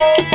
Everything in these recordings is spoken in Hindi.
you.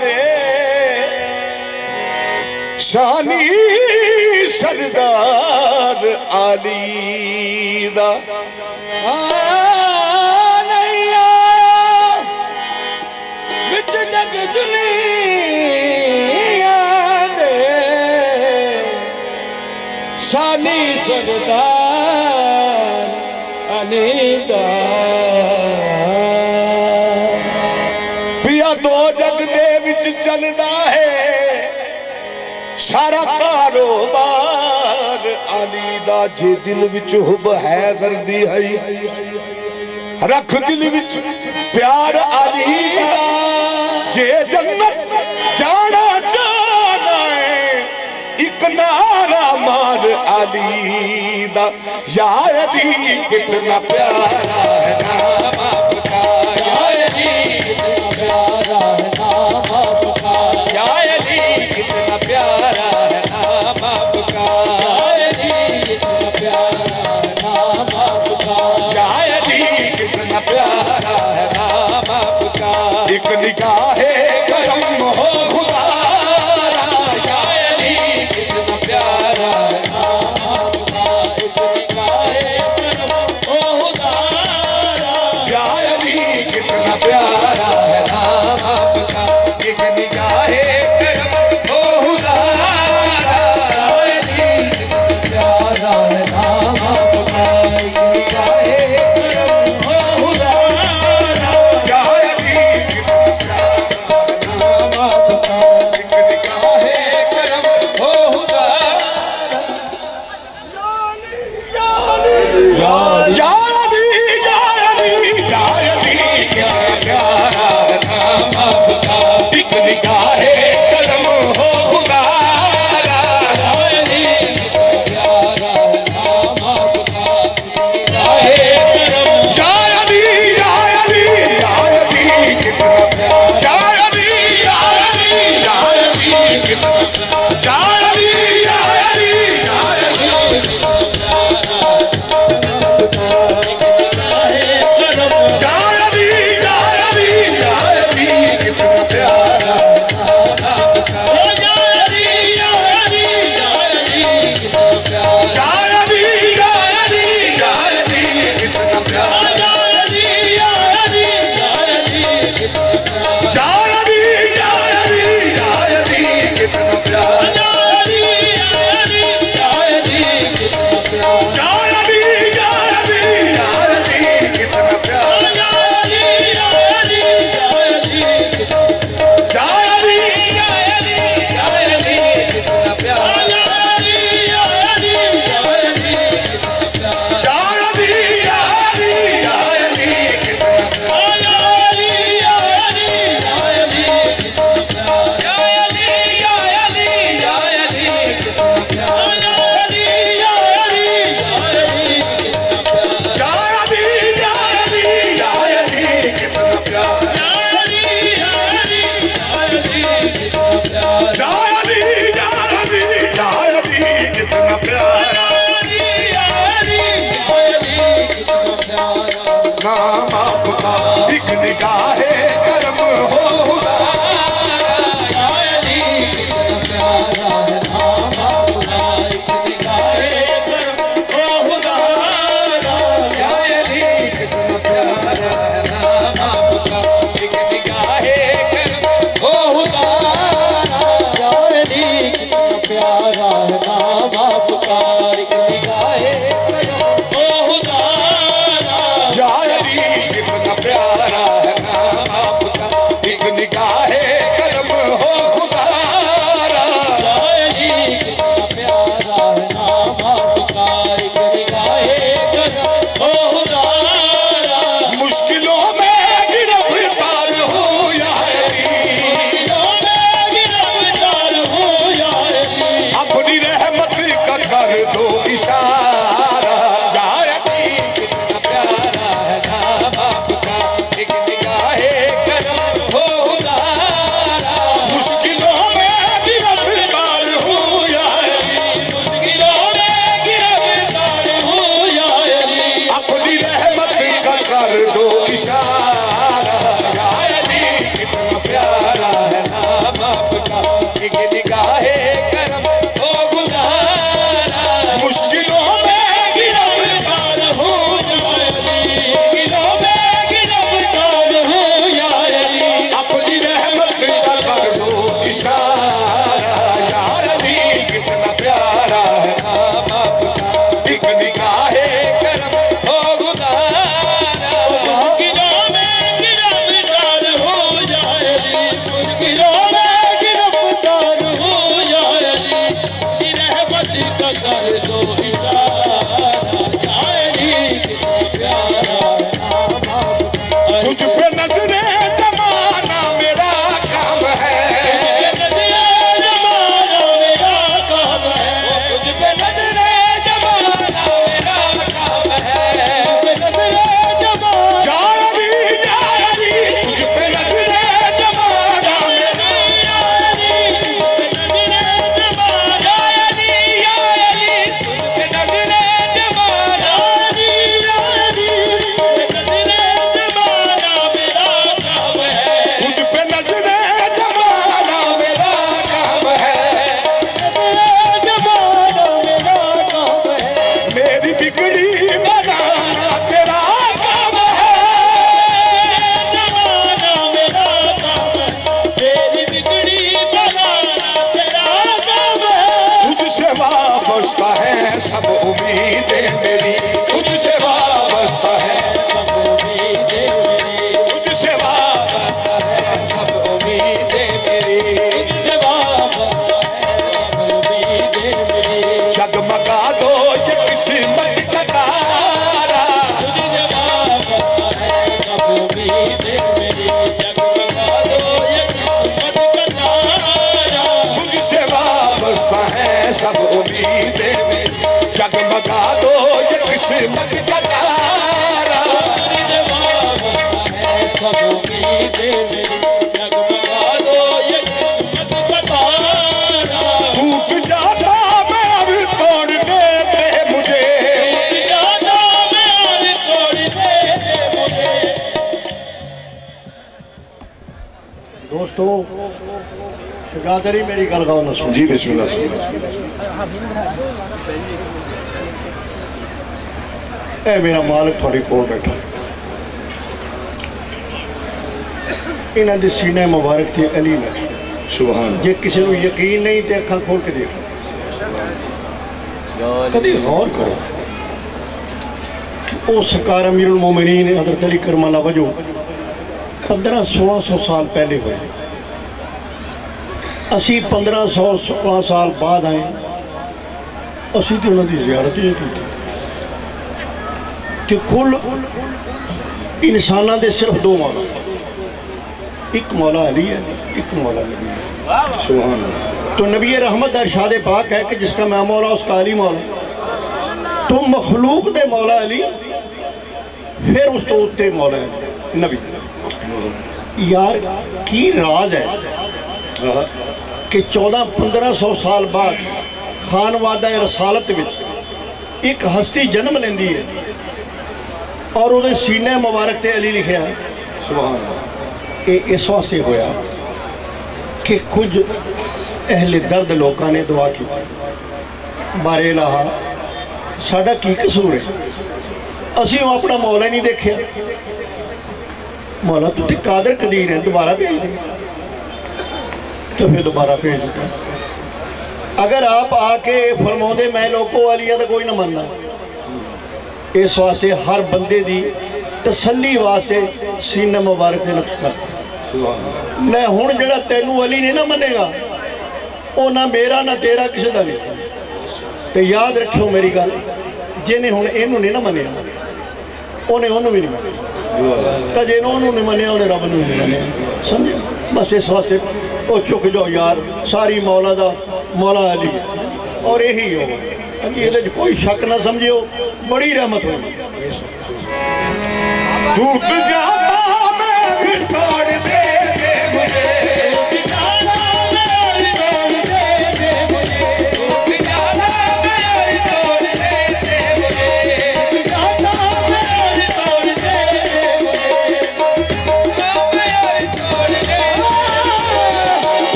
में शानी सरदार आली विच जगजली साली ਜੇ ਦਿਲ ਵਿੱਚ ਹੁਬ ਹੈ ਦਰਦੀ ਹੈ रख दिल विच प्यार आदि जे जन्नत जाना जाना है एक नारा मार अली दा या कितना प्यारा है नामा निगाहे तुझसे वाबस्ता है सब उम्मीदें मेरी जगमगा दो ये किस्मत का तारा। है सब उम्मीदें मेरी गादरी मेरी गल गाओ ना सुन। जी बिस्मिल्लाह। ए मेरा मालिक थोड़ी कोल बैठा। इन्हों सीने मुबारक थी अली ने सुभान। जे किसी को यकीन नहीं तो अखा खोल के देखो। कभी गौर करो ओ सरकार अमीर मोमिनीन हज़रत अली करमाला वजो पंद्रह सोलह सौ साल पहले हुए। ਅਸੀਂ 1500 16 ਸਾਲ ਬਾਅਦ ਆਏ ਅਸੀਂ ਤੇ ਉਹਨਾਂ ਦੀ ਜ਼ਿਆਰਤ ਹੀ ਨਹੀਂ ਕੀਤੀ ਕਿ ਕੁੱਲ ਇਨਸਾਨਾਂ ਦੇ ਸਿਰਫ ਦੋ ਮੌਲਾ ਇੱਕ ਮੌਲਾ ਅਲੀ ਹੈ ਇੱਕ ਮੌਲਾ ਨਬੀ ਹੈ सुभान तो नबी रहमत अरशाद पाक है कि जिसका मैं मौला उसका अली मौला तो मखलूक दे मौला अली फिर उस तो उत्ते मौला है नबी यार की राज है कि 14-1500 ਸਾਲ ਬਾਅਦ ਖਾਨਵਾਦਾ ਰਸਾਲਤ ਵਿੱਚ ਇੱਕ ਹਸਤੀ ਜਨਮ ਲੈਂਦੀ ਹੈ ਔਰ ਉਹਦੇ ਸੀਨੇ ਮੁਬਾਰਕ ਤੇ ਅਲੀ ਲਿਖਿਆ ਸੁਭਾਨ ਇਹ ਇਸ ਵਾਸਤੇ ਹੋਇਆ ਕਿ ਕੁਝ ਅਹਲੇ ਦਰਦ ਲੋਕਾਂ ਨੇ ਦੁਆ ਕੀਤੀ ਬਾਰੇ ਲਾਹਾ ਸਾਡਾ ਕੀ ਕਸੂਰ ਹੈ ਅਸੀਂ ਉਹ ਆਪਣਾ ਮੌਲਾ ਨਹੀਂ ਦੇਖਿਆ ਮੌਲਾ ਤੂੰ ਤੇ ਕਾਦਰ ਕਦੀਰ ਹੈ ਦੁਬਾਰਾ ਭੇਜ ਦੇ ਤਾਂ ਫਿਰ ਦੁਬਾਰਾ ਭੇਜ ਦਿੱਤਾ ਅਗਰ ਆਪ ਆ ਕੇ ਫਰਮਾਉਂਦੇ ਮੈਂ ਲੋਕੋ ਵਾਲੀਆ ਤਾਂ ਕੋਈ ਨਾ ਮੰਨਦਾ ਇਸ ਵਾਸਤੇ ਹਰ ਬੰਦੇ ਦੀ ਤਸੱਲੀ ਵਾਸਤੇ ਸੀਨਾ ਮੁਬਾਰਕ ਦੇ ਨਕਸ਼ ਕਰ सुभान ਲੈ ਹੁਣ ਜਿਹੜਾ ਤੈਨੂੰ ਅਲੀ ਨੇ ਨਾ ਮੰਨੇਗਾ ਉਹ ਨਾ ਮੇਰਾ ਨਾ ਤੇਰਾ ਕਿਸੇ ਦਾ ਨਹੀਂ ਤੇ ਯਾਦ ਰੱਖਿਓ ਮੇਰੀ ਗੱਲ ਜਿਹਨੇ ਹੁਣ ਇਹਨੂੰ ਨਹੀਂ ਨਾ ਮੰਨਿਆ ਉਹਨੇ ਉਹਨੂੰ ਵੀ ਨਹੀਂ ਮੰਨਿਆ ਤਾਂ ਜੇ ਉਹਨੂੰ ਨਹੀਂ ਮੰਨਿਆ ਉਹਨੇ ਰੱਬ ਨੂੰ ਨਹੀਂ ਮੰਨਿਆ ਸਮਝਿਆ ਬਸ ਇਸ ਵਾਸਤੇ ਉਹ ਚੁੱਕ ਜਾਓ ਯਾਰ ਸਾਰੀ ਮੌਲਾ ਦਾ ਮੌਲਾ ਅਲੀ ਔਰ ਇਹੀ ਹੋ ਅਜੀ ਇਹਦੇ ਵਿੱਚ ਕੋਈ ਸ਼ੱਕ ਨਾ ਸਮਝਿਓ ਬੜੀ ਰਹਿਮਤ ਹੋਈ ਟੁੱਟ ਜਾਂਦਾ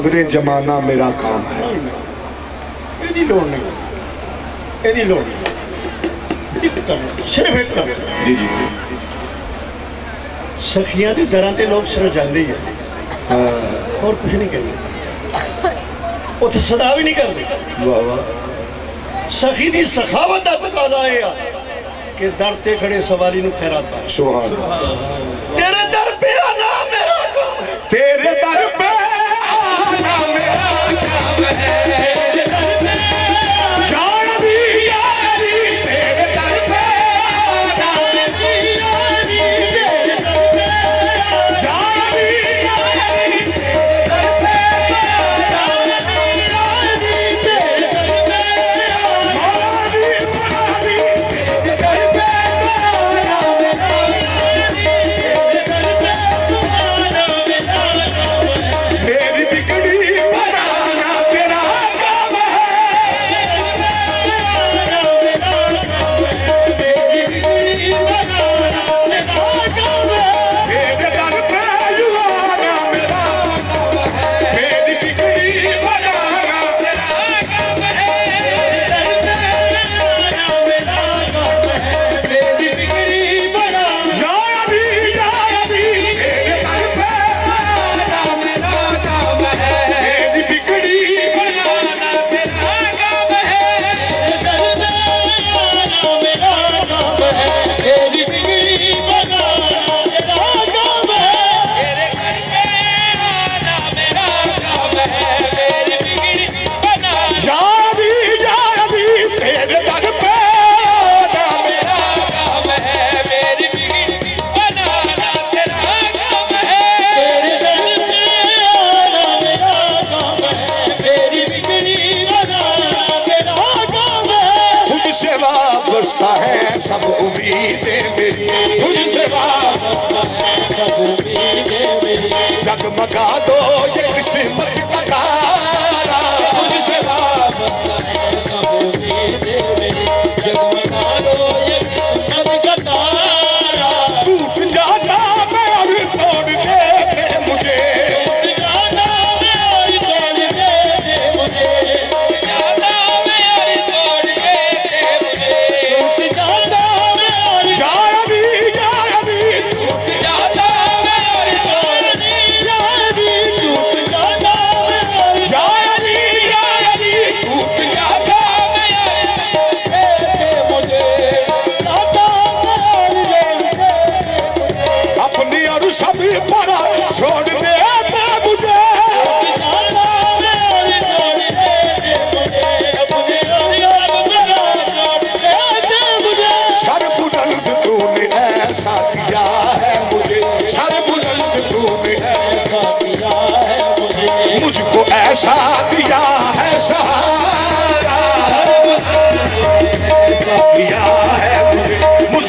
नज़रें जमाना मेरा काम है। सिर्फ़ के दर से लोग सिर्फ़ जाते हैं हाँ। और कुछ नहीं कहते उ सदा भी नहीं करते सखी की सखावत का तकाजा यह कि दर से खड़े सवारी फैरा पाए तेरे दर पे मेरा काम। तेरे दर पे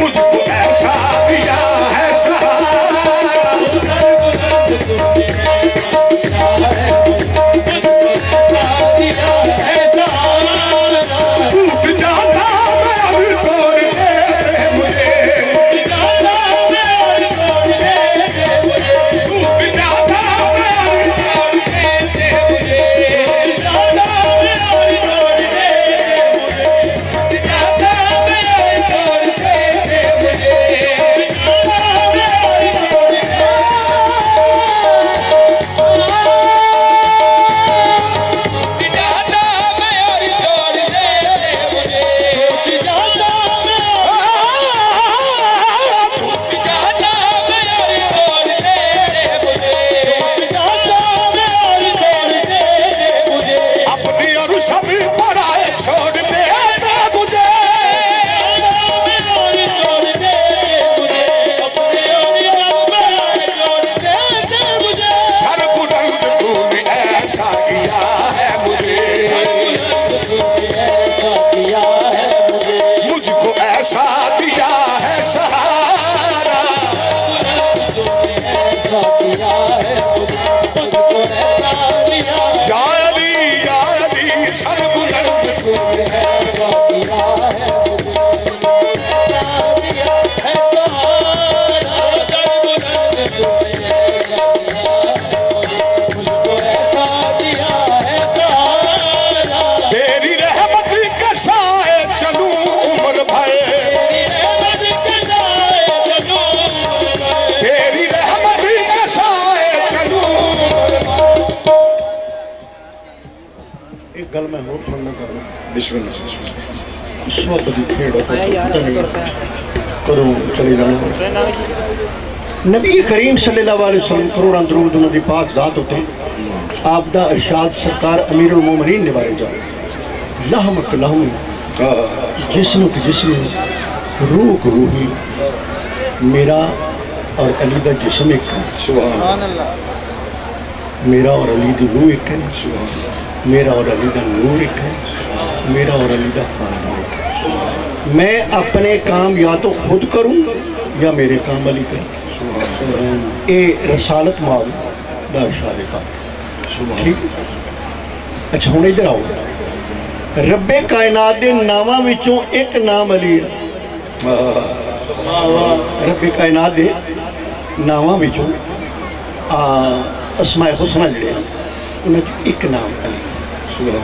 मुझको ऐसा दिया है सहारा जाली सर बिस्मिल्लाह इस वक्त की खेड़ पता नहीं। कदों चली जाना। नबी करीम सल्लल्लाहु अलैहि वसल्लम करोड़ां दरूद उन्हां दी पाक जात उते आप दा इरशाद सरकार अमीरुल मोमिनीन ने बारे जा लहमक लहम जिस्म के जिस्म रूह रूही मेरा और अली दा जिस्म एक मेरा और अली दी रूह एक है। मेरा और अली दा नूर एक है। मेरा और अली का खानदान मैं अपने काम या तो खुद करूँ या मेरे काम अली करें। ये रसालत माल दारशाह पाक। ठीक अच्छा हूँ इधर आओ। रबे कायनात के नावों एक नाम अली है। रबे कायनात के नावों विचों असमाए हुसना जड़े उन्होंने तो एक नाम अली सुबह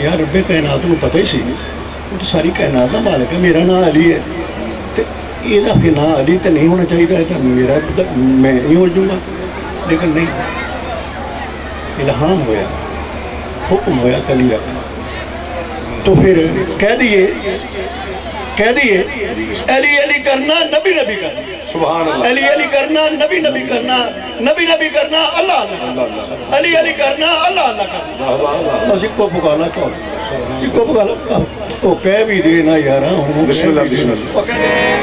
ਯਾਰ ਰੱਬੇ ਕਾਇਨਾਤ ਨੂੰ ਪਤਾ ਹੀ ਸੀ। ਉਹ ਤਾਂ ਸਾਰੀ ਕਾਇਨਾਤ ਦਾ ਮਾਲਕ ਹੈ, ਮੇਰਾ ਨਾਮ ਅਲੀ ਹੈ। ਤੇ ਇਹਦਾ ਫਿਰ ਨਾਮ ਅਲੀ ਤਾਂ ਨਹੀਂ ਹੋਣਾ ਚਾਹੀਦਾ, ਇਹ ਤਾਂ ਮੇਰਾ ਮੈਂ ਹੀ ਹੋ ਜਾਊਗਾ। ਲੇਕਿਨ ਨਹੀਂ, ਇਲਹਾਮ ਹੋਇਆ, ਹੁਕਮ ਹੋਇਆ ਕਲੀ ਰੱਖ ਤੋਂ ਫਿਰ ਕਹਿ ਦਈਏ कह दिए अली अली करना नबी नबी करना। सुबह अली अली करना नबी नबी करना नबी नबी करना अल्लाह अल्लाह अली अली करना अल्लाह अल्लाह करना। बस इको पुकारा चौल इको पुकारा वो कह भी देना यार हूँ बिस्मिल्लाह, बिस्मिल्लाह।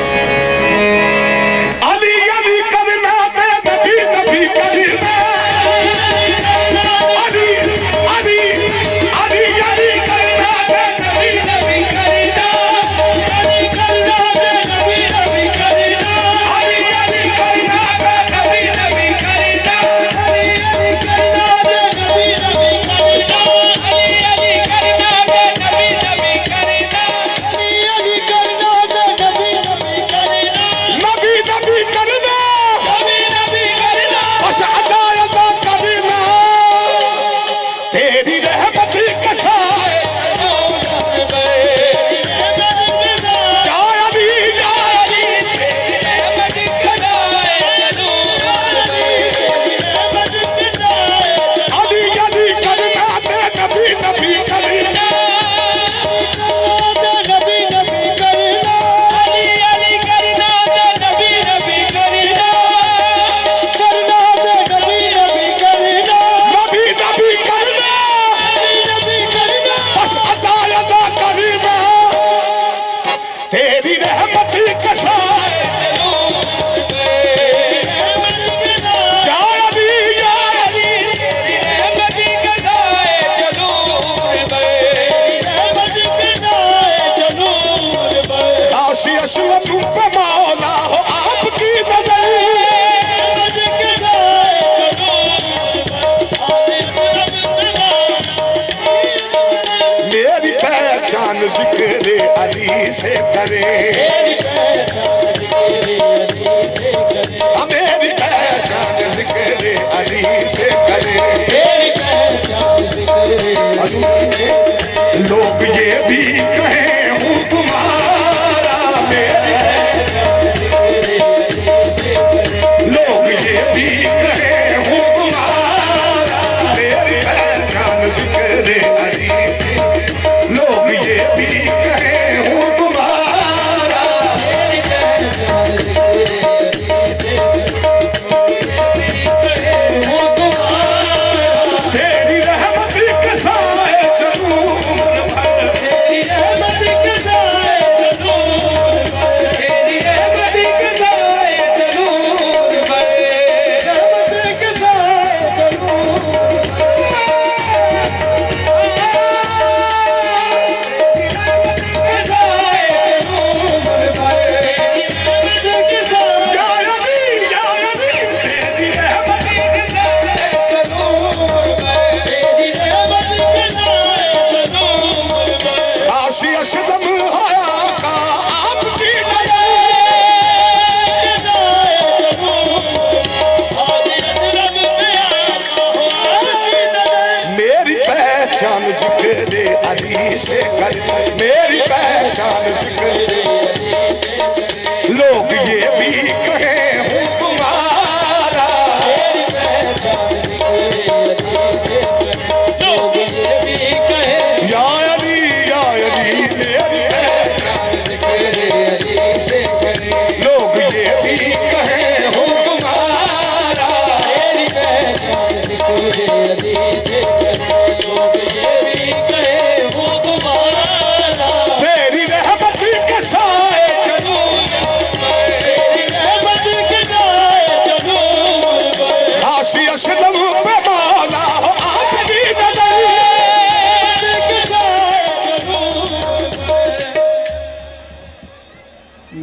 लोग ये भी कहें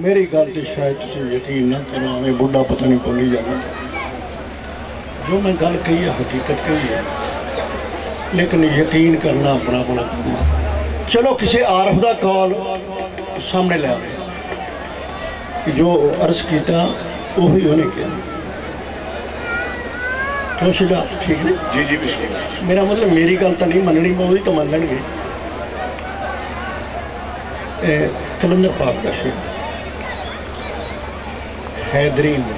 ਮੇਰੀ ਗੱਲ ਤੇ ਸ਼ਾਇਦ ਤੁਸੀਂ ਯਕੀਨ ਨਾ ਕਰੋ ਐਵੇਂ ਬੁੱਢਾ ਪਤਾ ਨਹੀਂ ਭੁੱਲੀ ਜਾਣਾ ਜੋ ਮੈਂ ਗੱਲ ਕਹੀ ਹੈ ਹਕੀਕਤ ਕਹੀ ਹੈ ਲੇਕਿਨ ਯਕੀਨ ਕਰਨਾ ਆਪਣਾ ਆਪਣਾ ਕੰਮ ਹੈ ਚਲੋ ਕਿਸੇ ਆਰਫ ਦਾ ਕੌਲ ਸਾਹਮਣੇ ਲੈ ਆਵੇ ਕਿ ਜੋ ਅਰਜ਼ ਕੀਤਾ ਉਹੀ ਉਹਨੇ ਕਿਹਾ ਕਿਉਂ ਸ਼ਿਦਾ ਠੀਕ ਨੇ जी जी बिस्मिल्लाह ਮੇਰਾ ਮਤਲਬ ਮੇਰੀ ਗੱਲ ਤਾਂ ਨਹੀਂ ਮੰਨਣੀ ਉਹਦੀ ਤਾਂ ਮੰਨ ਲੈਣਗੇ ਇਹ ਕਲੰਦਰ ਪਾਕ ਦਾ ਸ਼ੇਰ हैदरी। हूँ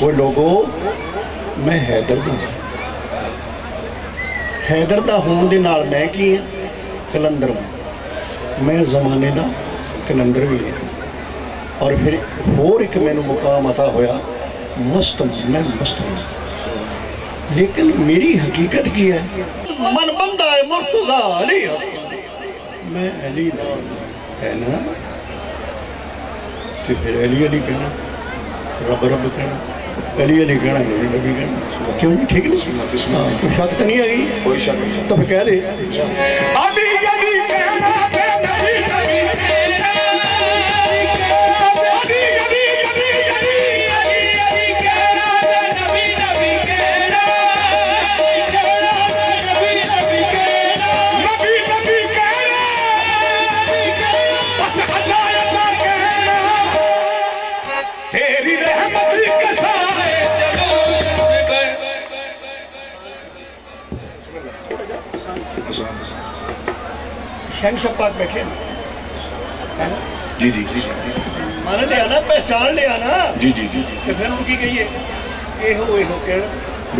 वो लोगों मैं हैदर हूँ हैदर का होने के नाल मैं की हाँ कलंदर हूँ। मैं जमाने का कलंदर भी हाँ और फिर होर एक मैंने मुकाम अता होया, मस्त मैं मस्त हूँ। लेकिन मेरी हकीकत की है, मन बंदा है मुर्तजा अली। मैं अली है ना? कि फिर अली अली कहना रब रब कहना अली अली कहना नबी नबी कहना। क्यों? ठीक नहीं सुना हाँ। तो शक तो नहीं आ गई? कोई शक तो फिर कह ले शहन पाक बैठे है ना? जी जी जी मान लिया ना पहचान लिया ना जी जी जी जी तो फिर उनकी कहिए एहो एहो कहना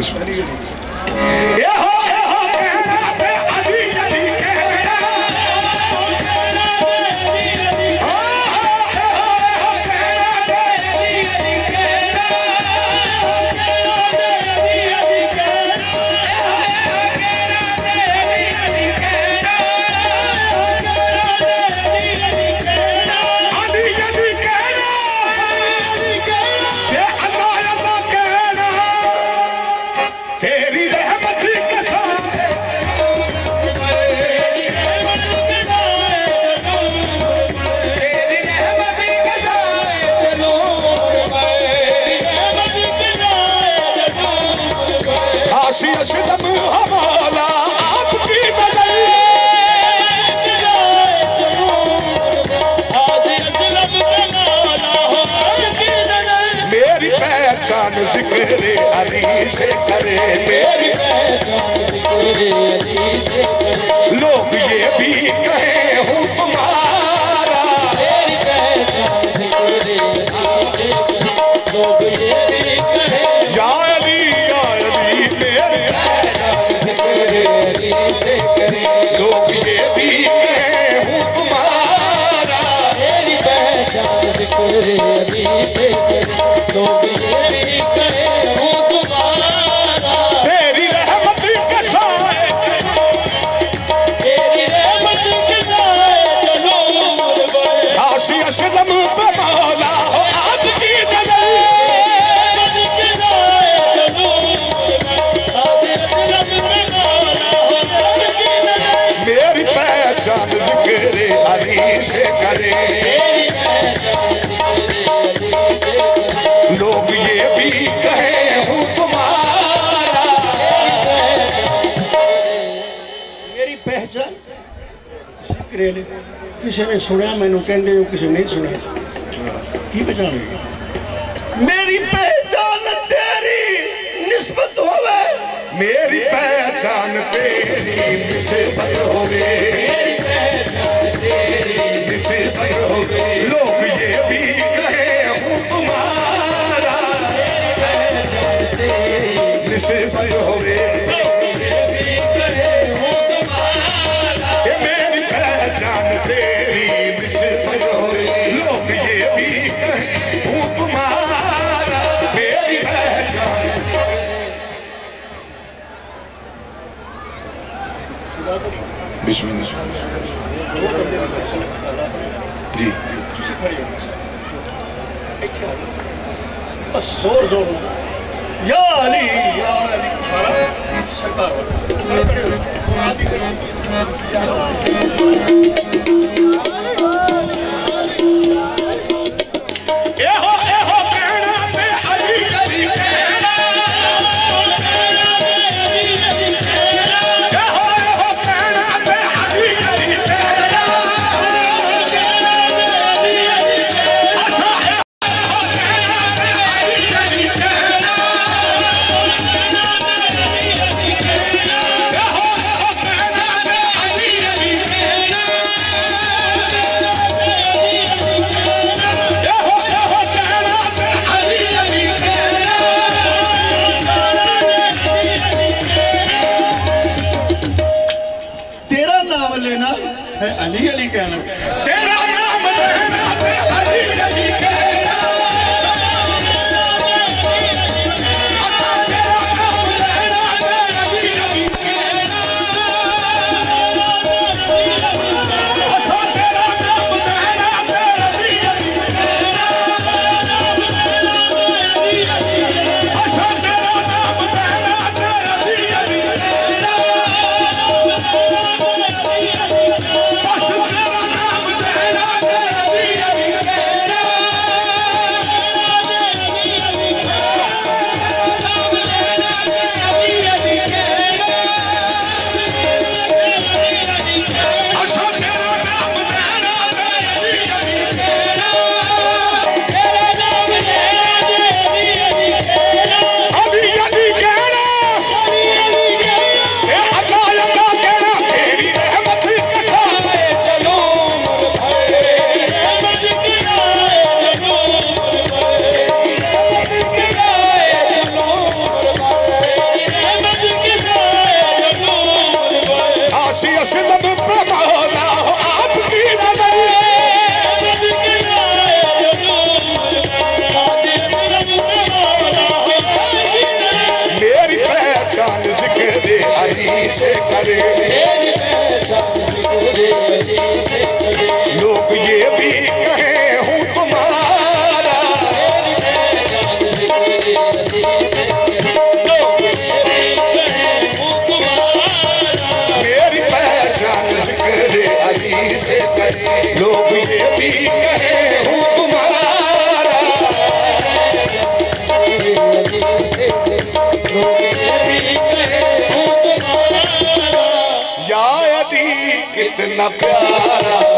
ये भी कहे हूँ ਟੱਕਰੇ ਨੇ ਕਿਸੇ ਨੇ ਸੁਣਿਆ ਮੈਨੂੰ ਕਹਿੰਦੇ ਜੋ ਕਿਸੇ ਨਹੀਂ ਸੁਣਿਆ ਕੀ ਪਛਾਣ ਮੇਰੀ ਪਹਿਚਾਨ ਤੇਰੀ ਨਿਸਬਤ ਹੋਵੇ ਮੇਰੀ ਪਹਿਚਾਨ ਤੇਰੀ ਨਿਸਬਤ ਹੋਵੇ ਮੇਰੀ ਪਹਿਚਾਨ ਤੇਰੀ ਨਿਸਬਤ ਹੋਵੇ ਲੋਕ ਇਹ ਵੀ ਕਹੇ ਹੂੰ ਤੁਮਾਰਾ ਮੇਰੀ ਪਹਿਚਾਨ ਤੇਰੀ ਨਿਸਬਤ ਹੋਵੇ ज़ोर ज़ोर। या अली या अली। सारा सरकार आदि na cara.